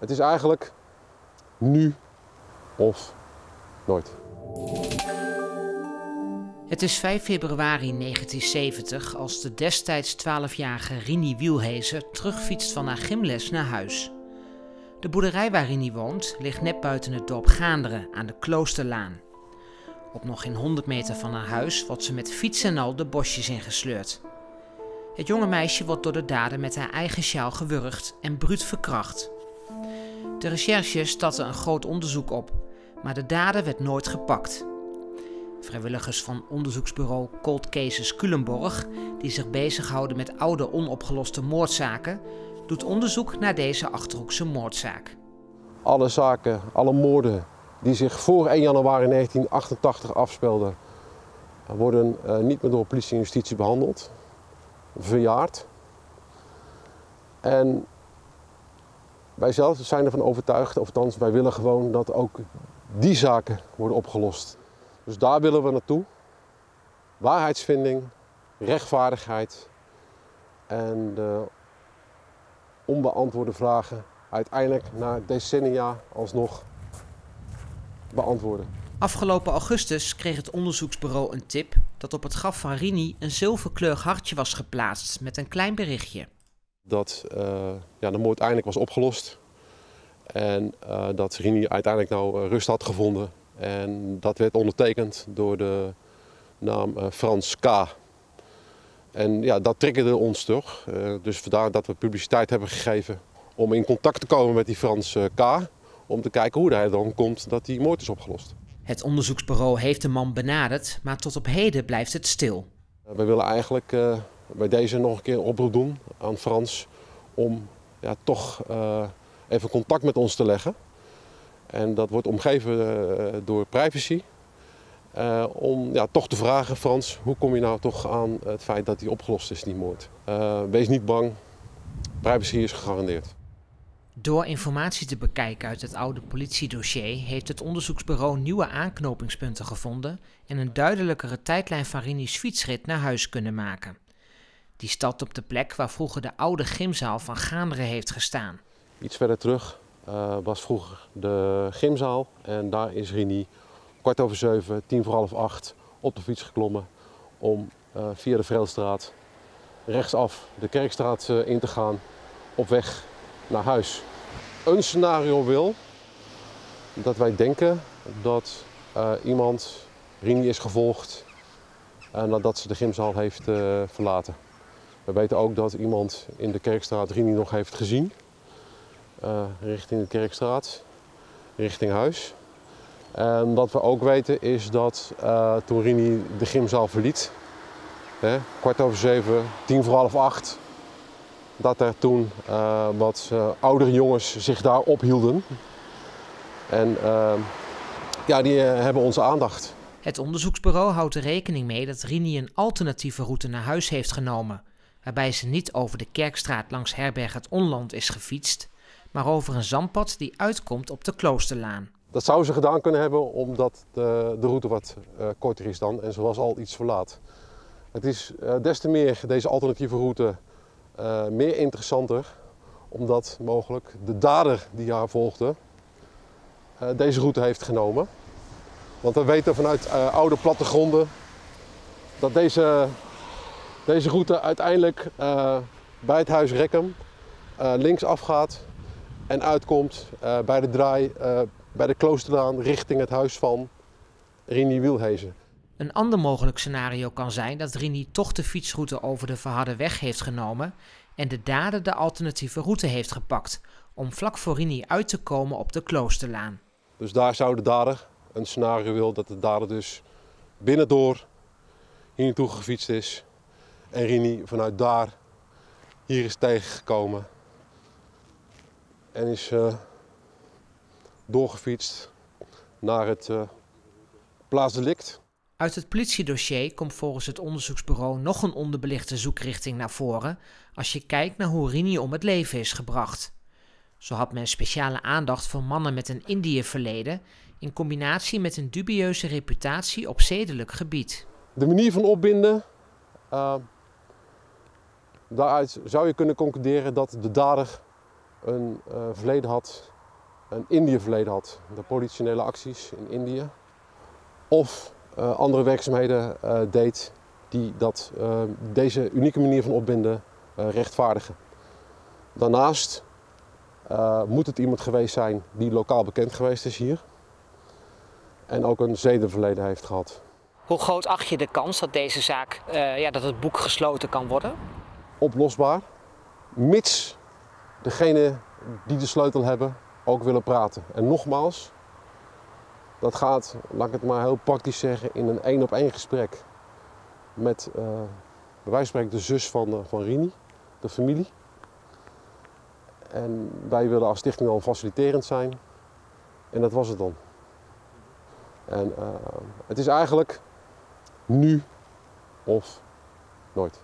Het is eigenlijk nu of nooit. Het is 5 februari 1970 als de destijds 12-jarige Rini Wielhezen terugfietst van haar gymles naar huis. De boerderij waar Rini woont ligt net buiten het dorp Gaanderen aan de Kloosterlaan. Op nog geen 100 meter van haar huis wordt ze met fiets en al de bosjes ingesleurd. Het jonge meisje wordt door de dader met haar eigen sjaal gewurgd en bruut verkracht. De recherche startte een groot onderzoek op, maar de dader werd nooit gepakt. Vrijwilligers van onderzoeksbureau Cold Cases Culemborg, die zich bezighouden met oude onopgeloste moordzaken, doet onderzoek naar deze Achterhoekse moordzaak. Alle zaken, alle moorden die zich voor 1 januari 1988 afspeelden, worden uh, niet meer door politie en justitie behandeld, verjaard. En wij zelf zijn ervan overtuigd, of althans wij willen gewoon dat ook die zaken worden opgelost. Dus daar willen we naartoe. Waarheidsvinding, rechtvaardigheid en de onbeantwoorde vragen uiteindelijk na decennia alsnog beantwoorden. Afgelopen augustus kreeg het onderzoeksbureau een tip dat op het graf van Rini een zilverkleurig hartje was geplaatst met een klein berichtje. Dat uh, ja, de moord eindelijk was opgelost en uh, dat Rini uiteindelijk nou rust had gevonden en dat werd ondertekend door de naam Frans K. En ja, dat triggerde ons toch. Dus vandaar dat we publiciteit hebben gegeven om in contact te komen met die Frans K. Om te kijken hoe hij dan komt dat die moord is opgelost. Het onderzoeksbureau heeft de man benaderd, maar tot op heden blijft het stil. We willen eigenlijk bij deze nog een keer oproep doen aan Frans om ja, toch even contact met ons te leggen. En dat wordt omgeven eh, door privacy. Uh, om ja, toch te vragen, Frans, hoe kom je nou toch aan het feit dat die opgelost is, die moord? Wees niet bang, privacy is gegarandeerd. Door informatie te bekijken uit het oude politiedossier heeft het onderzoeksbureau nieuwe aanknopingspunten gevonden en een duidelijkere tijdlijn van Rini's fietsrit naar huis kunnen maken. Die stad op de plek waar vroeger de oude gymzaal van Gaanderen heeft gestaan. Iets verder terug uh, was vroeger de gymzaal. En daar is Rini kwart over zeven, tien voor half acht op de fiets geklommen om uh, via de Vreelstraat rechtsaf de Kerkstraat uh, in te gaan op weg naar huis. Een scenario wil dat wij denken dat iemand Rini is gevolgd nadat ze de gymzaal heeft verlaten. We weten ook dat iemand in de Kerkstraat Rini nog heeft gezien uh, richting de Kerkstraat, richting huis. En wat we ook weten is dat uh, toen Rini de gymzaal verliet, hè, kwart over zeven, tien voor half acht, dat er toen uh, wat oudere jongens zich daar ophielden. En ja, die hebben onze aandacht. Het onderzoeksbureau houdt er rekening mee dat Rini een alternatieve route naar huis heeft genomen, waarbij ze niet over de Kerkstraat langs herberg het Onland is gefietst, maar over een zandpad die uitkomt op de Kloosterlaan. Dat zou ze gedaan kunnen hebben omdat de, de route wat uh, korter is dan en ze was al iets verlaat. Het is uh, des te meer deze alternatieve route uh, meer interessanter omdat mogelijk de dader die haar volgde deze route heeft genomen. Want we weten vanuit oude plattegronden dat deze, deze route uiteindelijk bij het huis Rekkem links afgaat en uitkomt uh, bij de draai uh, bij de Kloosterlaan richting het huis van Rini Wielhezen. Een ander mogelijk scenario kan zijn dat Rini toch de fietsroute over de verharde weg heeft genomen en de dader de alternatieve route heeft gepakt om vlak voor Rini uit te komen op de Kloosterlaan. Dus daar zou de dader, een scenario wil dat de dader dus binnendoor hier naartoe gefietst is en Rini vanuit daar hier is tegengekomen en is uh, doorgefietst naar het uh, plaatsdelict. Uit het politiedossier komt volgens het onderzoeksbureau nog een onderbelichte zoekrichting naar voren als je kijkt naar hoe Rini om het leven is gebracht. Zo had men speciale aandacht voor mannen met een Indië-verleden in combinatie met een dubieuze reputatie op zedelijk gebied. De manier van opbinden, uh, daaruit zou je kunnen concluderen dat de dader een uh, verleden had, een Indië-verleden had, de politionele acties in Indië, of uh, andere werkzaamheden uh, deed die dat, deze unieke manier van opbinden rechtvaardigen. Daarnaast moet het iemand geweest zijn die lokaal bekend geweest is hier en ook een zedenverleden heeft gehad. Hoe groot acht je de kans dat deze zaak, ja, dat het boek gesloten kan worden? Oplosbaar, mits degene die de sleutel hebben ook willen praten. En nogmaals, dat gaat, laat ik het maar heel praktisch zeggen, in een één op één gesprek met uh, bij wijze de zus van, uh, van Rini, de familie. En wij willen als stichting al faciliterend zijn. En dat was het dan. En uh, het is eigenlijk nu of nooit.